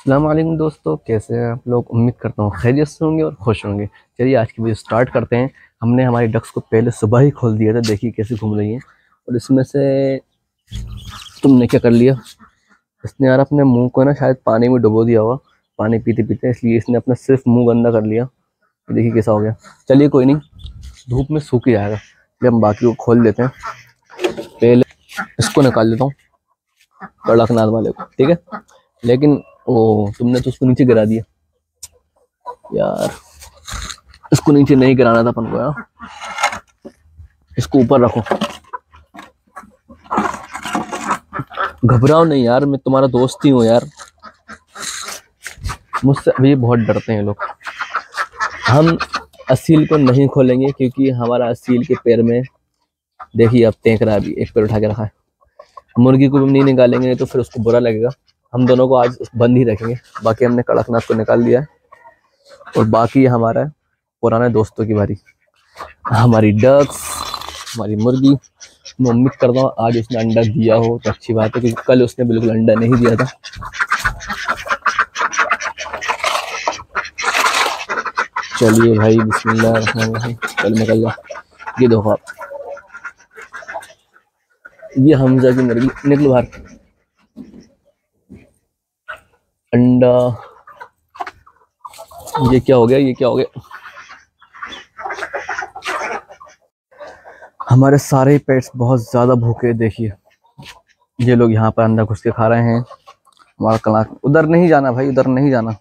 अल्लाम दोस्तों, कैसे हैं आप लोग? उम्मीद करता हूँ खैरियत से होंगे और खुश होंगे। चलिए, आज की वीडियो स्टार्ट करते हैं। हमने हमारे डक्स को पहले सुबह ही खोल दिया था, देखिए कैसे घूम रही है। और इसमें से तुमने क्या कर लिया? इसने यार अपने मुँह को ना शायद पानी में डुबो दिया हुआ पानी पीते पीते, इसलिए इसने अपना सिर्फ़ मुँह गंदा कर लिया। देखिए कैसा हो गया। चलिए कोई नहीं, धूप में सूख ही जाएगा। जब हम बाकी को खोल देते हैं। पहले इसको निकाल लेता हूँ कड़कनाथ वाले को, ठीक है? लेकिन ओ तुमने तो उसको नीचे गिरा दिया। यार, इसको नीचे नहीं गिराना था अपन को, यार। इसको ऊपर रखो। घबराओ नहीं यार, मैं तुम्हारा दोस्त ही हूँ यार। मुझसे अभी बहुत डरते हैं लोग। हम असील को नहीं खोलेंगे क्योंकि हमारा असील के पैर में, देखिए अब तेंक रहा अभी एक पैर उठा के रखा है। मुर्गी को भी नहीं निकालेंगे तो फिर उसको बुरा लगेगा। हम दोनों को आज बंद ही रखेंगे। बाकी हमने कड़कनाथ को निकाल दिया है। और बाकी हमारा पुराने दोस्तों की बारी। हमारी डक्स हमारी मुर्गी। मैं उम्मीद करता हूँ आज उसने अंडा दिया हो तो अच्छी बात है, क्योंकि कल उसने बिल्कुल अंडा नहीं दिया था। चलिए भाई, बिस्मिल्लाह कल निकल जा ये देखो आप। ये हमजा की मुर्गी, निकलो बाहर। अंडा। ये क्या हो गया? ये क्या हो गया? हमारे सारे पेट्स बहुत ज़्यादा भूखे देखिए। ये लोग यहाँ पर अंडा घुस के खा रहे हैं। हमारा कला उधर नहीं जाना भाई, उधर नहीं जाना।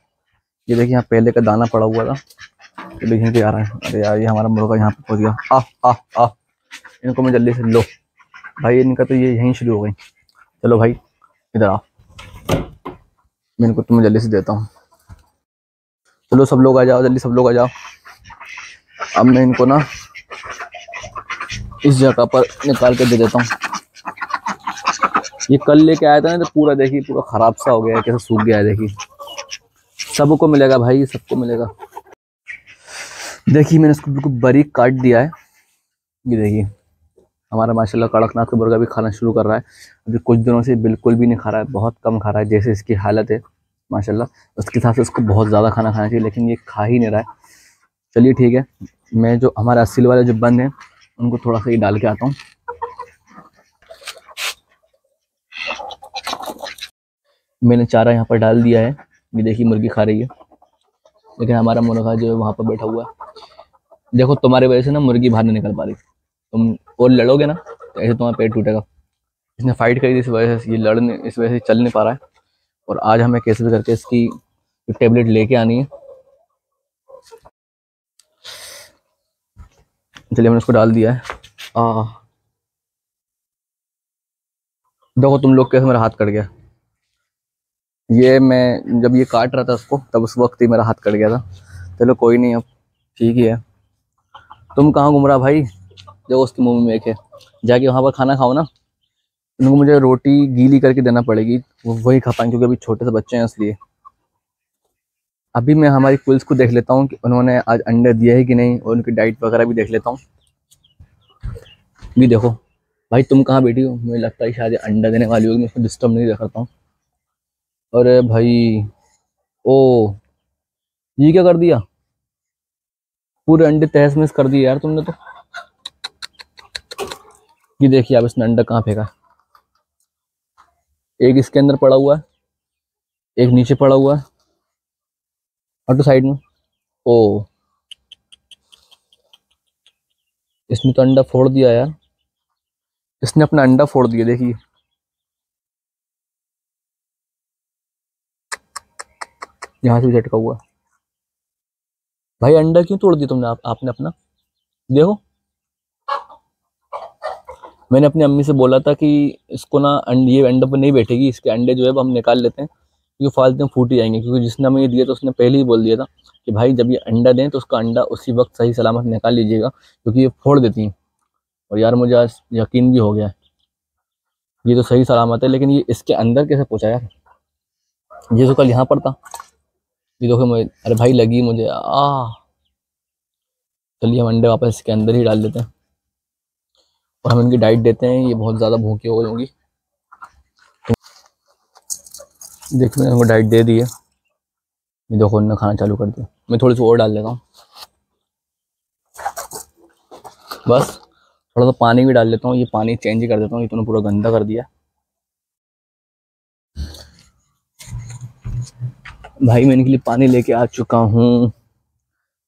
ये देखिए यहाँ पहले का दाना पड़ा हुआ था। ये देखिए कि आ रहा है। अरे यार, ये हमारा मुर्गा यहाँ पे पहुँच गया। आ आ आ इनको मैं जल्दी से लो। भाई, इनका तो ये यहीं शुरू हो गई। चलो भाई, इधर आओ। मैं इनको तुम्हें जल्दी से देता हूँ। चलो सब लोग आ जाओ, जल्दी सब लोग आ जाओ। अब मैं इनको ना इस जगह पर निकाल के दे देता हूँ। ये कल लेके आया था ना तो पूरा देखिए, पूरा खराब सा हो गया है, कैसे सूख गया है, देखिए। सबको मिलेगा भाई, सबको मिलेगा। देखिए, मैंने इसको बिल्कुल बारीक काट दिया है। ये देखिए। हमारा माशाल्लाह कड़कनाथ का मुर्गा भी खाना शुरू कर रहा है। अभी कुछ दिनों से बिल्कुल भी नहीं खा रहा है, बहुत कम खा रहा है, जैसे इसकी हालत है, माशाल्लाह। उसके हिसाब से उसको बहुत ज़्यादा खाना खाना चाहिए, लेकिन ये खा ही नहीं रहा है। चलिए ठीक है, मैं जो हमारे असील वाले जो बंद हैं, उनको थोड़ा सा ये डाल के आता हूँ। मैंने चारा यहाँ पर डाल दिया है, ये देखिए मुर्गी खा रही है। लेकिन हमारा मुर्गा जो है वहाँ पर बैठा हुआ है। देखो, तुम्हारे वजह से ना मुर्गी बाहर नहीं निकल पा रही। तुम और लड़ोगे ना तो ऐसे तुम्हारा पेट टूटेगा। इसने फाइट करी थी इस वजह से, ये लड़ने इस वजह से चल नहीं पा रहा है। और आज हमें कैसे भी करके इसकी टेबलेट लेके आनी है। चलिए हमने उसको डाल दिया है। आ। देखो, तुम लोग कैसे मेरा हाथ कट गया। ये मैं, जब ये काट रहा था उसको, तब उस वक्त ही मेरा हाथ कट गया था। चलो, कोई नहीं, अब ठीक ही है। तुम कहाँ घूम रहा भाई? देखो उसके मुँह में एक है। जाके वहाँ पर खाना खाओ ना। उनको मुझे रोटी गीली करके देना पड़ेगी। वो वही खा पाएँगे, क्योंकि अभी छोटे से बच्चे हैं इसलिए। अभी मैं हमारी कुल्स को देख लेता हूँ कि उन्होंने आज अंडे दिया है कि नहीं, और उनकी डाइट वगैरह भी देख लेता हूँ। भी देखो। भाई, तुम कहाँ बैठी हो? मुझे लगता है शायद अंडा देने वाली होगी, मैं उसको डिस्टर्ब नहीं करता हूँ अरे भाई, ओ, ये क्या कर दिया? पूरे अंडे तहस महस कर दिए यार तुमने तो। ये देखिए आप इसने अंडा कहाँ फेंका? एक इसके अंदर पड़ा हुआ है एक नीचे पड़ा हुआ है और तो साइड में। ओ। इसने तो अंडा फोड़ दिया यार। इसने अपना अंडा फोड़ दिया देखिए। यहाँ से झटका हुआ। भाई अंडा क्यों तोड़ दिया तुमने आप, आपने अपना? देखो। मैंने अपनी अम्मी से बोला था कि इसको ना ये अंडे पर नहीं बैठेगी, इसके अंडे जो है वो हम निकाल लेते हैं, क्योंकि फालतू में फूट ही जाएँगे, क्योंकि जिसने हमें ये दिया तो उसने पहले ही बोल दिया था कि भाई जब ये अंडा दें तो उसका अंडा उसी वक्त सही सलामत निकाल लीजिएगा, क्योंकि ये फोड़ देती हैं। और यार मुझे आज यकीन भी हो गया ये तो सही सलामत है, लेकिन ये इसके अंदर कैसे पहुँचा यार? ये तो कल यहाँ पर था। ये देखो मुझे, अरे भाई लगी मुझे आ चलिए हम अंडे वापस इसके अंदर ही डाल देते हैं। और हम इनकी डाइट देते हैं, ये बहुत ज़्यादा भूखी हो जाऊँगी देखिए मैंने उनको डाइट दे दी है। देखो उन्होंने खाना चालू कर दिया। मैं थोड़ी सी और डाल देता हूँ। बस थोड़ा सा पानी भी डाल लेता हूँ। ये पानी चेंज ही कर देता हूँ। ये तूने पूरा गंदा कर दिया। भाई, मैं इनके लिए पानी लेके आ चुका हूँ।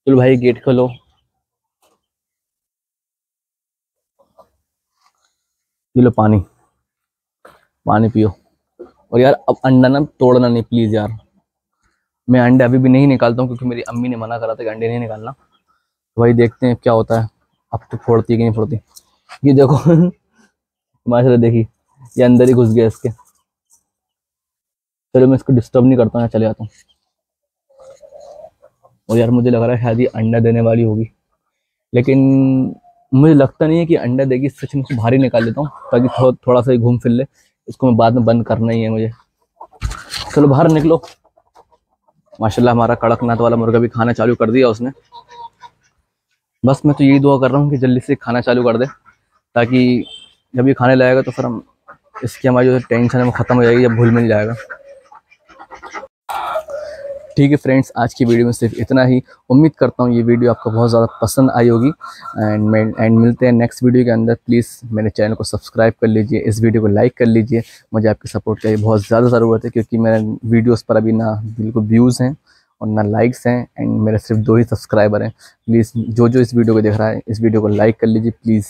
चलो भाई, गेट खोलो। ये लो पानी। पानी पियो। और यार, अब अंडा ना तोड़ना नहीं प्लीज़ यार। मैं अंडे अभी भी नहीं निकालता हूँ, क्योंकि मेरी अम्मी ने मना करा था कि अंडे नहीं निकालना। तो भाई देखते हैं क्या होता है। अब तो फोड़ती है कि नहीं फोड़ती। ये देखो माशा देखी। ये अंदर ही घुस गया इसके। चलो मैं इसको डिस्टर्ब नहीं करता हूँ चले जाता हूँ। और यार, मुझे लग रहा है शायद ये अंडा देने वाली होगी। लेकिन मुझे लगता नहीं है कि अंडा देगी सच में ही निकाल लेता हूँ ताकि थो, थोड़ा सा ही घूम फिर ले। इसको मैं बाद में बंद करना ही है मुझे। चलो बाहर निकलो। माशाल्लाह हमारा कड़कनाथ वाला मुर्गा भी खाना चालू कर दिया उसने। बस मैं तो यही दुआ कर रहा हूँ कि जल्दी से खाना चालू कर दे ताकि जब ये खाने लाएगा तो फिर हम इसकी हमारी जो टेंशन है वो ख़त्म हो जाएगी या भूल मिल जाएगा। ठीक है फ्रेंड्स आज की वीडियो में सिर्फ़ इतना ही। उम्मीद करता हूँ ये वीडियो आपको बहुत ज़्यादा पसंद आई होगी। एंड एंड मिलते हैं नेक्स्ट वीडियो के अंदर। प्लीज़ मेरे चैनल को सब्सक्राइब कर लीजिए, इस वीडियो को लाइक कर लीजिए। मुझे आपकी सपोर्ट की बहुत ज़्यादा ज़रूरत है, क्योंकि मेरे वीडियोज़ पर अभी ना बिल्कुल व्यूज़ हैं और ना लाइक्स हैं एंड मेरे सिर्फ़ दो ही सब्सक्राइबर हैं। प्लीज़ जो जो इस वीडियो को देख रहा है, इस वीडियो को लाइक कर लीजिए प्लीज़